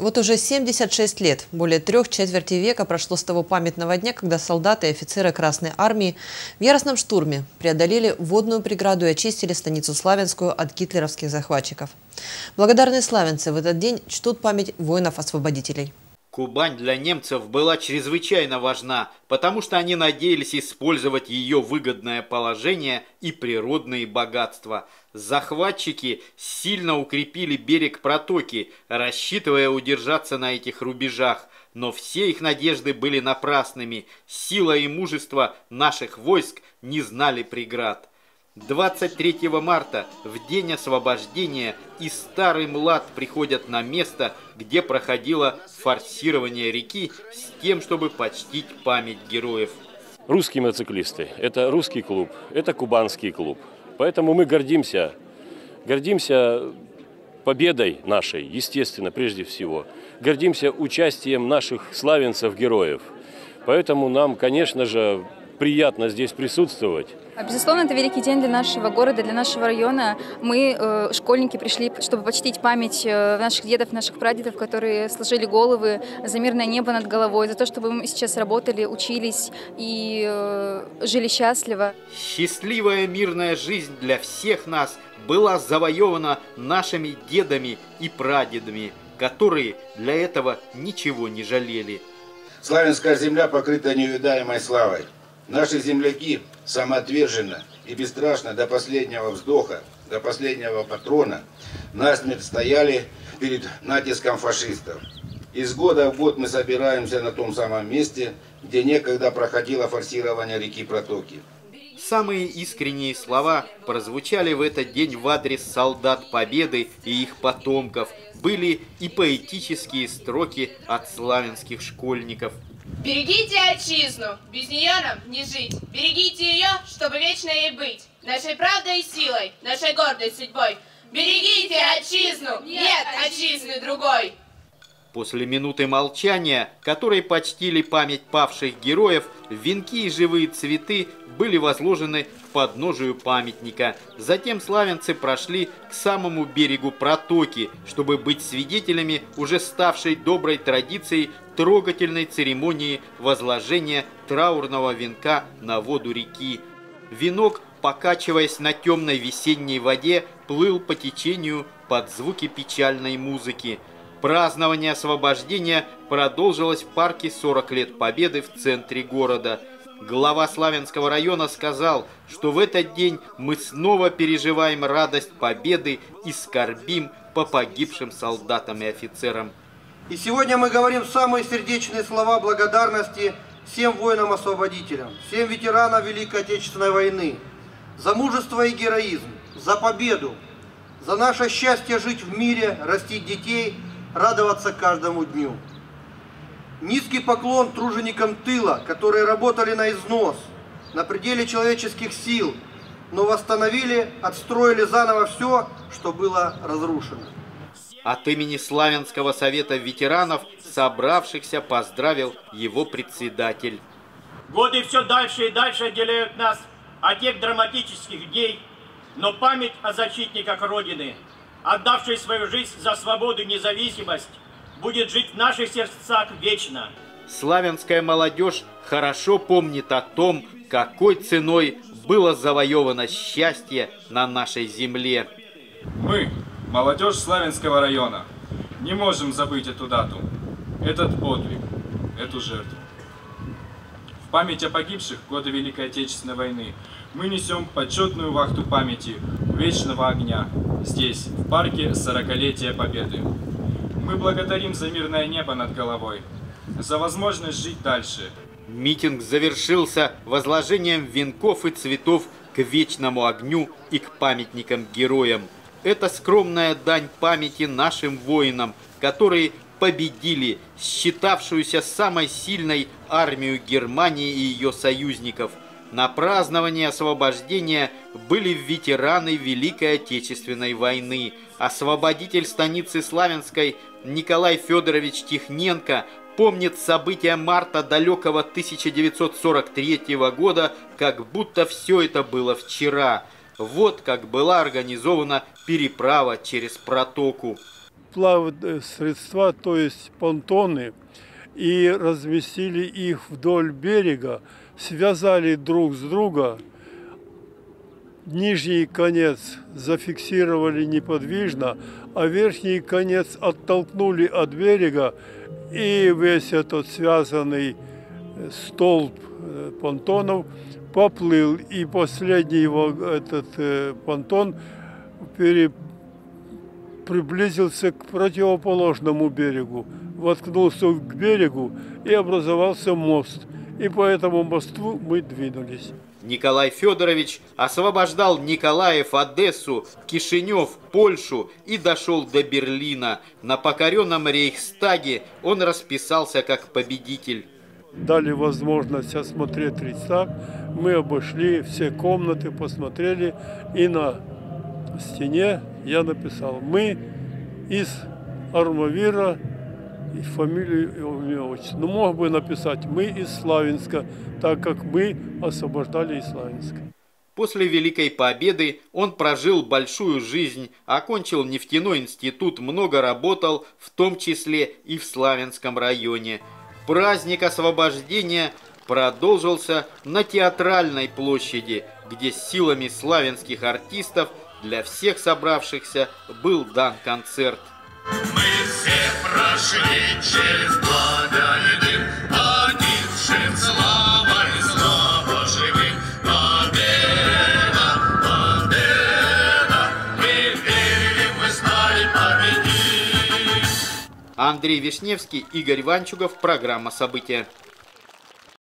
Вот уже 76 лет, более трех четверти века прошло с того памятного дня, когда солдаты и офицеры Красной Армии в яростном штурме преодолели водную преграду и очистили станицу Славянскую от гитлеровских захватчиков. Благодарные славянцы в этот день чтут память воинов-освободителей. Кубань для немцев была чрезвычайно важна, потому что они надеялись использовать ее выгодное положение и природные богатства. Захватчики сильно укрепили берег протоки, рассчитывая удержаться на этих рубежах, но все их надежды были напрасными. Сила и мужество наших войск не знали преград. 23 марта, в день освобождения, и старый млад приходят на место, где проходило форсирование реки с тем, чтобы почтить память героев. Русские мотоциклисты – это русский клуб, это кубанский клуб. Поэтому мы гордимся, гордимся победой нашей, естественно, прежде всего. Гордимся участием наших славянцев-героев. Поэтому нам, конечно же, приятно здесь присутствовать. А, безусловно, это великий день для нашего города, для нашего района. Мы, э, школьники, пришли, чтобы почтить память э, наших дедов, наших прадедов, которые сложили головы за мирное небо над головой, за то, чтобы мы сейчас работали, учились и э, жили счастливо. Счастливая мирная жизнь для всех нас была завоевана нашими дедами и прадедами, которые для этого ничего не жалели. Славянская земля покрыта неувидаемой славой. Наши земляки самоотверженно и бесстрашно до последнего вздоха, до последнего патрона насмерть стояли перед натиском фашистов. Из года в год мы собираемся на том самом месте, где некогда проходило форсирование реки Протоки. Самые искренние слова прозвучали в этот день в адрес солдат Победы и их потомков. Были и поэтические строки от славянских школьников – Берегите отчизну, без нее нам не жить. Берегите ее, чтобы вечно ей быть. Нашей правдой и силой, нашей гордой судьбой. Берегите отчизну, нет отчизны другой. После минуты молчания, которой почтили память павших героев, венки и живые цветы были возложены к подножию памятника. Затем славянцы прошли к самому берегу протоки, чтобы быть свидетелями уже ставшей доброй традицией трогательной церемонии возложения траурного венка на воду реки. Венок, покачиваясь на темной весенней воде, плыл по течению под звуки печальной музыки – Празднование освобождения продолжилось в парке 40 лет Победы в центре города. Глава Славянского района сказал, что в этот день мы снова переживаем радость победы и скорбим по погибшим солдатам и офицерам. И сегодня мы говорим самые сердечные слова благодарности всем воинам-освободителям, всем ветеранам Великой Отечественной войны, за мужество и героизм, за победу, за наше счастье жить в мире, растить детей – радоваться каждому дню. Низкий поклон труженикам тыла, которые работали на износ, на пределе человеческих сил, но восстановили, отстроили заново все, что было разрушено. От имени Славянского совета ветеранов, собравшихся, поздравил его председатель. Годы все дальше и дальше отделяют нас от тех драматических дней, но память о защитниках Родины – отдавший свою жизнь за свободу и независимость, будет жить в наших сердцах вечно. Славянская молодежь хорошо помнит о том, какой ценой было завоевано счастье на нашей земле. Мы, молодежь Славянского района, не можем забыть эту дату, этот подвиг, эту жертву. Память о погибших годы Великой Отечественной войны мы несем почетную вахту памяти Вечного Огня, здесь, в парке 40-летия Победы. Мы благодарим за мирное небо над головой, за возможность жить дальше. Митинг завершился возложением венков и цветов к Вечному Огню и к памятникам героям. Это скромная дань памяти нашим воинам, которые победили считавшуюся самой сильной армию Германии и ее союзников – на празднование освобождения были ветераны Великой Отечественной войны. Освободитель станицы Славянской Николай Федорович Тихненко помнит события марта далекого 1943 года, как будто все это было вчера. Вот как была организована переправа через протоку. Плав... средства, то есть понтоны, и разместили их вдоль берега, связали друг с друга, нижний конец зафиксировали неподвижно, а верхний конец оттолкнули от берега, и весь этот связанный столб э, понтонов поплыл, и последний его этот э, понтон пере, приблизился к противоположному берегу, воткнулся к берегу и образовался мост. И по этому мосту мы двинулись. Николай Федорович освобождал Николаев, Одессу, Кишинев, Польшу и дошел до Берлина. На покоренном Рейхстаге он расписался как победитель. Дали возможность осмотреть Рейхстаг. Мы обошли все комнаты, посмотрели. И на стене я написал «Мы из Армавира и фамилию и имя отчество. Ну, мог бы написать «Мы из Славянска», так как мы освобождали из Славянска. После Великой Победы он прожил большую жизнь, окончил нефтяной институт, много работал, в том числе и в Славянском районе. Праздник освобождения продолжился на Театральной площади, где силами славянских артистов для всех собравшихся был дан концерт. Мы все прошли через пламя и дым, погибшим славой снова живым. Победа, победа, мы верили, мы знали победить. Андрей Вишневский, Игорь Ванчугов, программа «События».